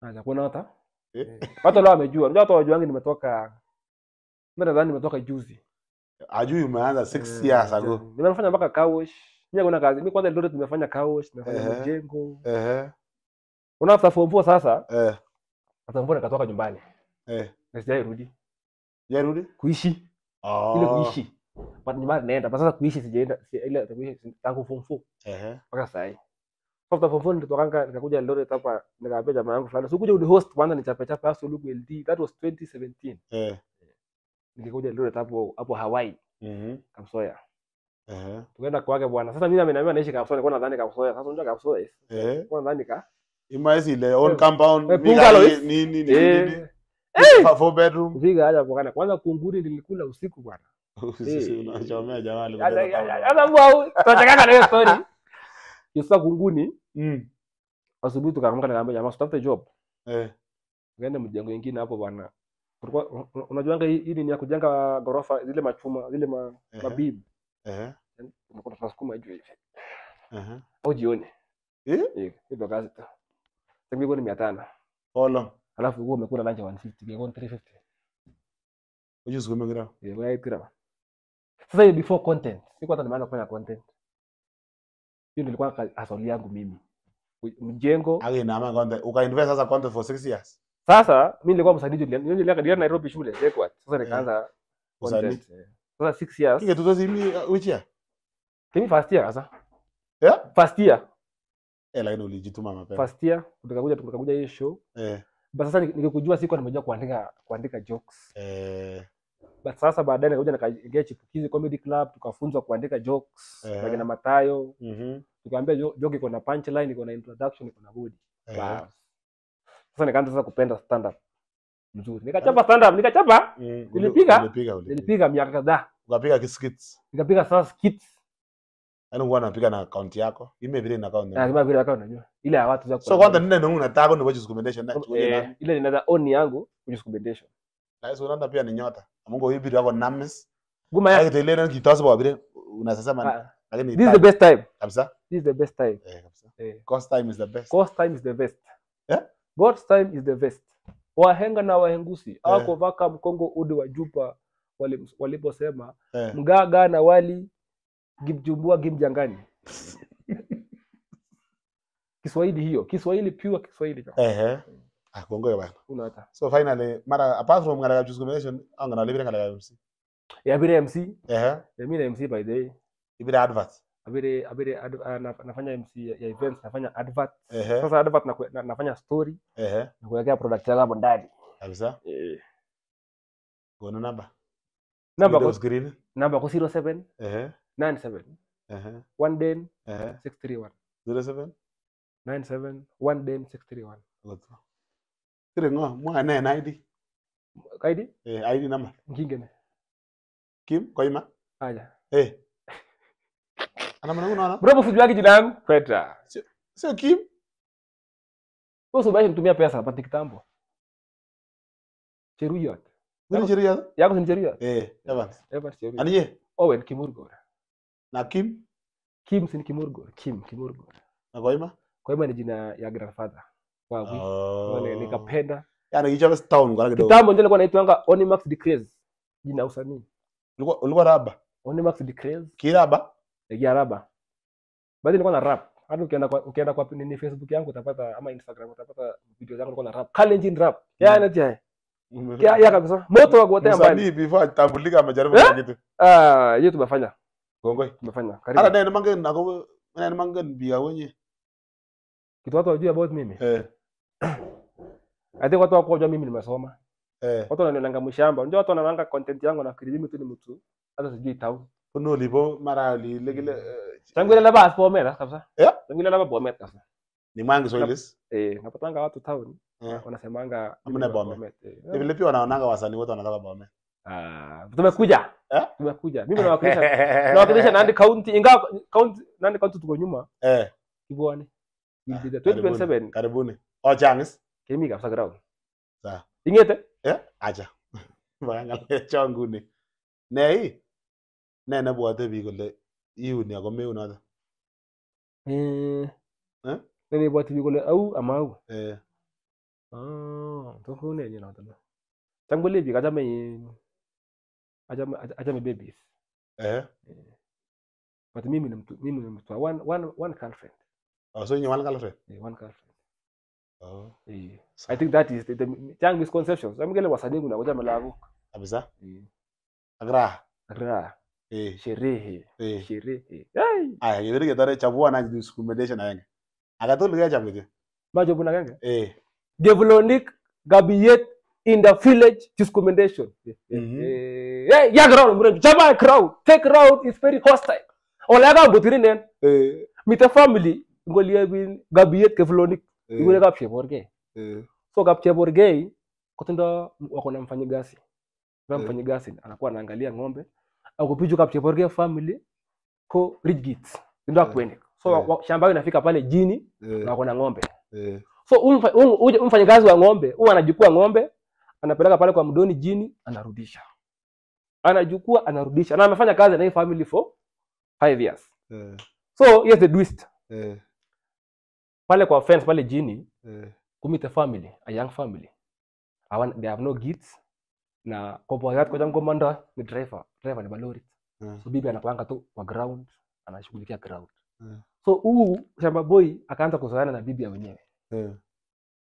Acha kuna hata. eh, Watu leo wamejua. Unajua watu wajuangi nimetoka mimi nadhani nimetoka juzi. ajui umeanza 6 Eh, years ago. Nimefanya mpaka kawosh. Mimi kuna kazi. Mimi kwanza Eldoret nimefanya couch nimefanya Ehe. mjengo. eh Una after form 4 sasa, eh after form four nikatoka nyumbani. eh Na sijai rudi. Ya rudi? kuishi. oh Ile kuishi. But nyumbani naenda. Sasa kuishi sijaenda ile kuishi tangu form 4 eh mpaka saa hii. After form four nilitokanga nikakuja Eldoret hapa nikaambia jamaa yangu fulani, "Sikuja udi host kwanza nichape chape hasa Lugu LD." That was 2017. eh Nikikuja Eldoret hapo hapo Hawaii, mhm Kamsoya. Eh Tukaenda kwake bwana. Sasa mimi ameniambia naishi Kamsoya, nilikuwa nadhani Kamsoya. Sasa unajua Kamsoya. eh Nilikuwa nadhani ka. imaisi ile own Eh, compound eh, eh. nini nini Eh, nini Fa- four bedroom kupiga haja bwana. Kwanza kunguri nilikula usiku bwana. Sisi Eh. unachomea jamaa Hata alikuja hata tutachakana na hiyo story. Yusa kunguni mm asubuhi tukaamka nikaambia jamaa tutafute job. eh Tukaenda mjengo ingine hapo bwana. Kulikuwa un- un- unajuanga hii ni ya kujenga gorofa zile machuma zile ma, Ehe. mabibu. Eh Unakuta tunasukuma juu hivi. eh Au jioni. eh Eh, hiyo kazi tu. Sasa ni 500. polo Alafu wewe umekula lunch 150, ingekuwa 350. ujuzi kumegira Eh, wewe kira. Sasa hiyo before content. Siko hata nimeanza kufanya content. Hiyo nilikuwa hustle yangu mimi. Mjengo. age na mama content uka invest sasa content for 6 years Sasa mimi nilikuwa msanii Julian nilienda Nairobi shule Sasa nikaanza content. Sasa 6 years. kike tutozi mi uh, which year Kimi first year sasa. yeah First year. eh lakini ulijituma mapema First year tukakuja tukakuja hii show. eh But sasa ni- nikikujua siko nimejua kuandika kuandika jokes. eh But sasa baadaye nikakuja nikaingia Chipukizi Comedy Club tukafunzwa kuandika jokes. Eh. Wakina Matayo. mhm Tukaambia jo- joke iko na punchline, iko na introduction, iko na body. eh Bas. Sasa nikaanza sasa kupenda stand up mzuri. Nikachapa stand up, nikachapa, Mm, nilipiga. Nilipiga? nilipiga miaka kadhaa. ukapiga kiskits Nikapiga sasa skits. Yaani huwa napiga na account yako ime vile na account Na kama vile account unajua. Ile ya watu za so kwanza nina nungu unataka ni watch recommendation na eh, ile ninaza own yangu kwenye recommendation. na hizo unaanza pia ni nyota mungu hivi yako names Guma ya Ile ndio kitasi kwa vile unasema ah, lakini this is the best time. kabisa This is the best time. eh kabisa Eh. cost time is the best God's time is the best. Yeah? God's time is the best. Wahenga na wahengusi awakovaka vaka mkongo udi wa jupa wali- waliposema yeah. mgaga na wali gimjumbua gimjangani. Kiswahili hiyo, Kiswahili pure Kiswahili. Ehe. Ah, bana. So finally mara apart from just MC. Ya MC, Ehe. ya mimi na MC by the way. Ibira advert. Abire abire ad, uh, na, nafanya MC ya events, nafanya advert. Ehe. Sasa advert na, na, nafanya story Ehe. na kuwekea product yangu hapo ndani. Kabisa. Eh. Namba. Namba kwa screen. namba kwa 07 Ehe. 97 Ehe. 1 den Ehe. 631 07. 97 1 den 631. Goto. Kire ngo mwa ne na ID. ID Eh ID namba ngingene. Kim Koima. Aja. Eh. Ana mwana unaona? Bro yake jina yangu Petra. Sio Kim. Wewe usibaye mtumia pesa hapa kitambo. Cheruiyot. Nini Cheruiyot? Yako ni Cheruiyot? Eh, Evans. Evans Cheruiyot. Aniye? Owen Kimurgor. Na Kim Kim si Kimurgor. Kim Kimurgor. na Koima. Koima ni jina ya grandfather wangu. Oh. Oh. Nikapenda. Yaani kichapa town kwa kidogo. Kitambo ndio nilikuwa naitwanga Onimax Decrease. Jina usanii. Ulikuwa ulikuwa raba. Onimax Decrease. Kiraba. Ya Kiaraba. Basi nilikuwa na rap. Hata ukienda kwa ukienda kwa nini Facebook yangu utapata ama Instagram utapata video zangu nilikuwa na rap. Kalenjin rap. Ya na tia. Ya ya kabisa. Moto wa kuotea mbali. Msanii before atambulika amejaribu Eh? kufanya kitu. Ah, hiyo tumefanya. Kongoi. Tumefanya. Hata ndio mangen na kwa ndio mangen bia wenye. Kitu watu wajua about mimi. Eh. I think watu wako wajua mimi nimesoma. Eh. Watu wananionanga mshamba. Unajua watu wanaanga content yangu na kiri mimi tu ni mtu. Hata sijui tau. Kuno lipo mara li legile Tangu ile laba asipomera kabisa. yeah? Tangu ile laba bomet kabisa. ni mwangi soilis. Eh, napatanga watu town yeah. wanasemanga Amna Bomet. Bomet, eh. Vile pia wanaonanga wasanii wote wanataka Bomet Ah, tumekuja. Eh? Tumekuja. Mimi nawakilisha nawakilisha Nandi County ingawa county Nandi County tuko nyuma Eh. Kibwani. Will be karibuni, 2027 Karibuni. Ochangis. kemi kabisa ground. Sawa. Ingete? Eh? Acha. Bayangale changuni. Nei. Ne ne bwate biik kole iuni ako meunoto. Eh. Eh? Nini bwati kole au ama au. tos Ah, to ko ne ni nato. Tangole achame kaja me aja aja babies. Eh. But mimi ni mtu mimi ni mtu one one one girlfriend. Oh, so nyuman girlfriend. yeah, one girlfriend. Oh. Eh. I think that is the, the young misconceptions. Amgele wasanii kuna ngoja malago. Kabisa. yeah. Agra. Raha, Eh. sherehe, Eh. sherehe. Aya, discrimination kityo. genge. Eh. In the village discrimination. Mhm. Eh, hey, ya crowd mure chama crowd. Take crowd is very hostile. Eh. Mita family ngolie kabiyet Gabiyet Devlonik. Ngule kap. Eh. So kap sheborge kotindo wako na mfanyikazi. Eh. mfanyikazi anakuwa anaangalia ng'ombe. Au kupiju kap sheborge family ko Ridgit. Ndio Eh. akwende. So yeah. wa- shamba inafika pale jini yeah. na kuna ng'ombe. yeah. So huyu mfa- huyu- huyu mfanyakazi wa ng'ombe huwa anajukua ng'ombe anapeleka pale kwa mdoni jini, anarudisha, anajukua anarudisha, na amefanya kazi na hii family for five years. yeah. So here's the twist, yeah. pale kwa fence pale jini, yeah. kumite family, a young family, Hawana, they have no kids na kopoyat koja mkomanda ni driver, driver ni balori. yeah. So bibi anakuanga tu kwa ground, anashughulikia ground. Mm. So huu shamba boy akaanza kuzoeana na bibi ya wenyewe. Eh.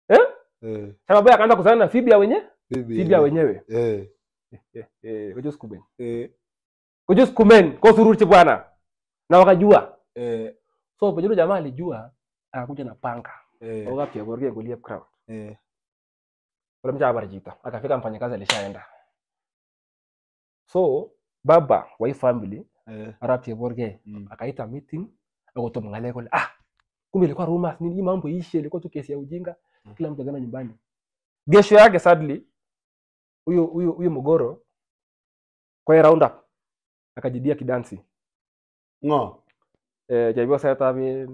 Eh? yeah. Shamba boy akaanza kuzoeana na bibi ya wenyewe, Bibi. bibi ya wenyewe. Eh. Eh, eh, kujua skumen Eh. Kujua skumen kwa sururuchi bwana. Na wakajua. Eh. So penye jamaa alijua akakuja na panga. Eh. Oga pia borge kulia crowd. Eh. ule mcha habari jita. Akafika mfanyakazi alishaenda. So baba wa hii family arapi arapia borge Mm. akaita meeting akotomngale kule ah kumbe ilikuwa rumors nini mambo ishe ilikuwa tu kesi ya ujinga Mm. kila mtu akaenda nyumbani gesho yake sadly huyo huyo huyo mgoro kwa round up akajidia kidansi Ngo. eh jaibiwa sasa tabi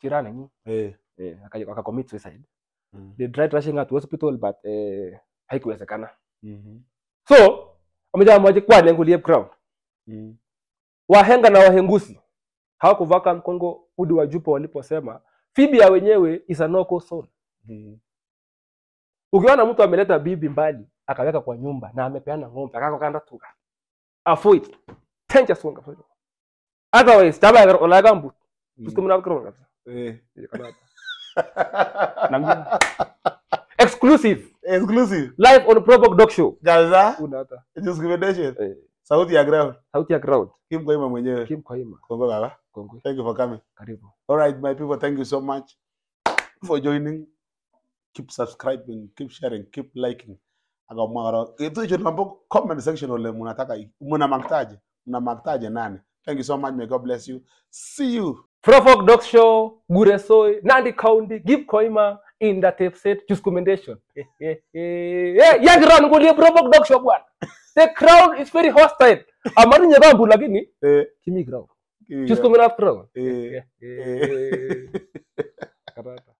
chirane ni Eh. eh aka commit suicide Mm. they tried rushing her to hospital but eh haikuwezekana Mhm. so wamejaa mwaje kwa nengo liep crown Mm. wahenga na wahengusi hawakuvaka mkongo udi wa jupo waliposema fibia wenyewe is a no zone. Mm. ukiona mtu ameleta bibi mbali akaweka kwa nyumba na amepeana ng'ombe akako kanda tuka afoit tenja songa fojo otherwise taba ya olaga mbu tusikumuna kro kabisa Eh. namjua exclusive. Exclusive. Live on Provok Dog Show. Jaza Una hata. Discrimination eh, sauti ya ground. Sauti ya ground, Kim Koima mwenyewe. Kim Koima. kongo baba Kongwe. thank you for coming. Karibu. all right my people thank you so much for joining. Keep subscribing keep sharing keep liking. Akamwa kitu itu hicho tunapo comment section ole mnataka mna maktaje? Mna maktaje nani? Thank you so much may god bless you. See you. Provok Dog Show, Guresoi, Nandi County, Give Koima, in the tape set, choose commendation. Hey, young run kulie Frofok Dog Show bwana. The crowd is very hostile. Amani nyadambu lakini eh, kimi crowd. eh, Choose commendation crowd. eh, Eh, eh.